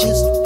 Just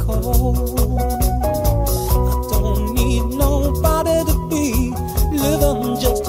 Cold. I don't need nobody to be living just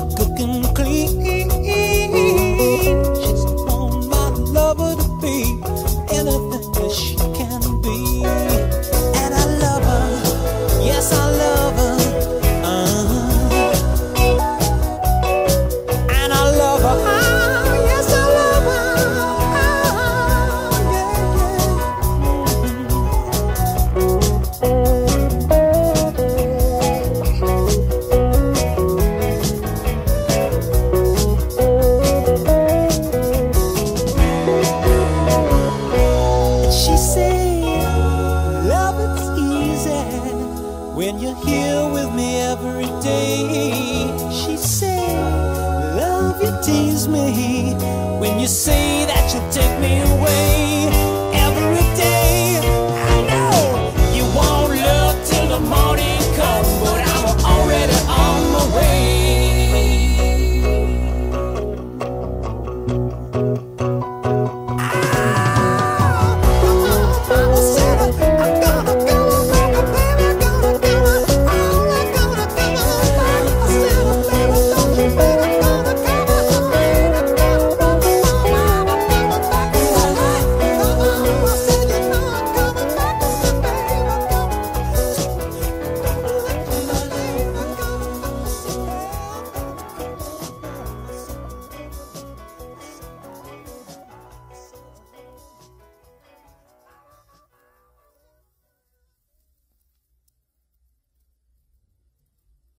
When you're here with me every day, she say Love, you tease me. When you say that you'll take me away.